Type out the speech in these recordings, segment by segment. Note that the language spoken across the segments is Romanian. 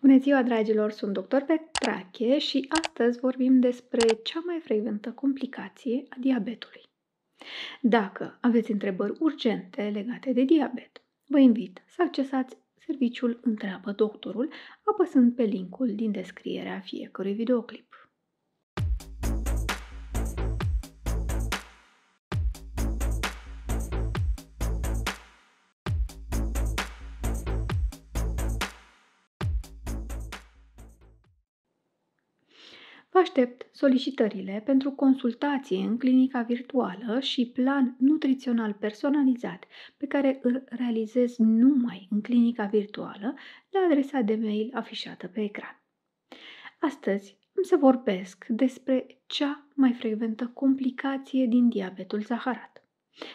Bună ziua, dragilor! Sunt doctor Petrache și astăzi vorbim despre cea mai frecventă complicație a diabetului. Dacă aveți întrebări urgente legate de diabet, vă invit să accesați serviciul Întreabă Doctorul apăsând pe linkul din descrierea fiecărui videoclip. Vă aștept solicitările pentru consultație în clinica virtuală și plan nutrițional personalizat pe care îl realizez numai în clinica virtuală la adresa de mail afișată pe ecran. Astăzi am să vorbesc despre cea mai frecventă complicație din diabetul zaharat.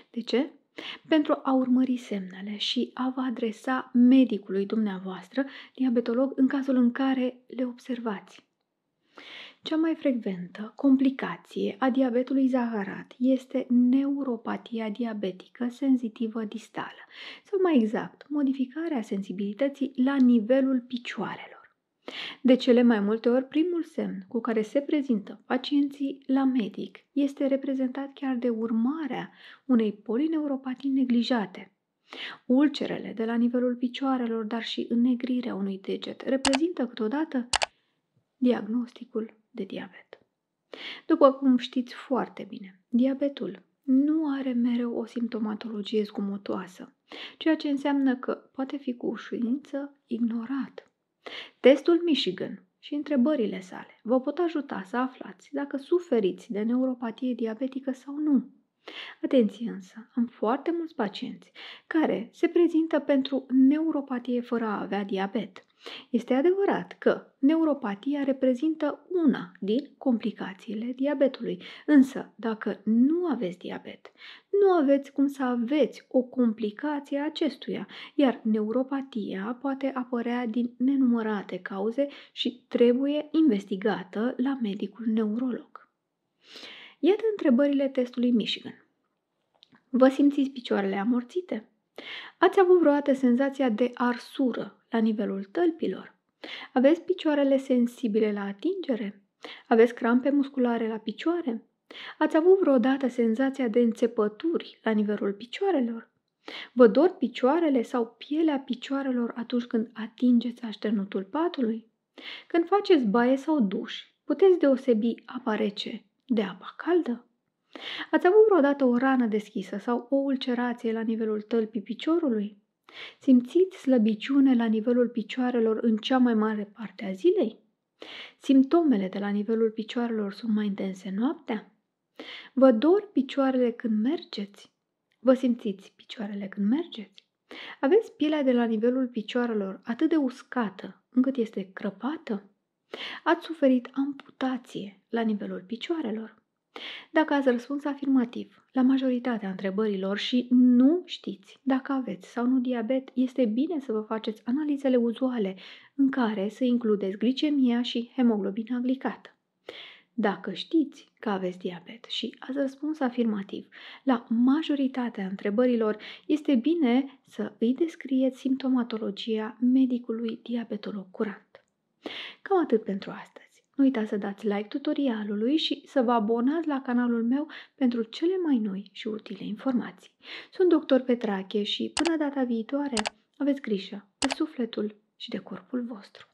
De ce? Pentru a urmări semnele și a vă adresa medicului dumneavoastră, diabetolog, în cazul în care le observați. Cea mai frecventă complicație a diabetului zaharat este neuropatia diabetică senzitivă distală, sau mai exact, modificarea sensibilității la nivelul picioarelor. De cele mai multe ori, primul semn cu care se prezintă pacienții la medic este reprezentat chiar de urmarea unei polineuropatii neglijate. Ulcerele de la nivelul picioarelor, dar și înnegrirea unui deget, reprezintă câteodată diagnosticul de diabet. După cum știți foarte bine, diabetul nu are mereu o simptomatologie zgomotoasă, ceea ce înseamnă că poate fi cu ușurință ignorat. Testul Michigan și întrebările sale vă pot ajuta să aflați dacă suferiți de neuropatie diabetică sau nu. Atenție însă, am foarte mulți pacienți care se prezintă pentru neuropatie fără a avea diabet. Este adevărat că neuropatia reprezintă una din complicațiile diabetului, însă dacă nu aveți diabet, nu aveți cum să aveți o complicație a acestuia, iar neuropatia poate apărea din nenumărate cauze și trebuie investigată la medicul neurolog. Iată întrebările testului Michigan. Vă simțiți picioarele amorțite? Ați avut vreodată senzația de arsură la nivelul tălpilor? Aveți picioarele sensibile la atingere? Aveți crampe musculare la picioare? Ați avut vreodată senzația de înțepături la nivelul picioarelor? Vă dor picioarele sau pielea picioarelor atunci când atingeți așternutul patului? Când faceți baie sau duș, puteți deosebi apa rece de apa caldă? Ați avut vreodată o rană deschisă sau o ulcerație la nivelul tălpii piciorului? Simțiți slăbiciune la nivelul picioarelor în cea mai mare parte a zilei? Simptomele de la nivelul picioarelor sunt mai intense noaptea? Vă dor picioarele când mergeți? Vă simțiți picioarele când mergeți? Aveți pielea de la nivelul picioarelor atât de uscată încât este crăpată? Ați suferit amputație la nivelul picioarelor? Dacă ați răspuns afirmativ la majoritatea întrebărilor și nu știți dacă aveți sau nu diabet, este bine să vă faceți analizele uzuale în care să includeți glicemia și hemoglobina glicată. Dacă știți că aveți diabet și ați răspuns afirmativ la majoritatea întrebărilor, este bine să îi descrieți simptomatologia medicului diabetolog curant. Cam atât pentru astăzi. Nu uitați să dați like tutorialului și să vă abonați la canalul meu pentru cele mai noi și utile informații. Sunt doctor Petrache și până data viitoare aveți grijă de sufletul și de corpul vostru.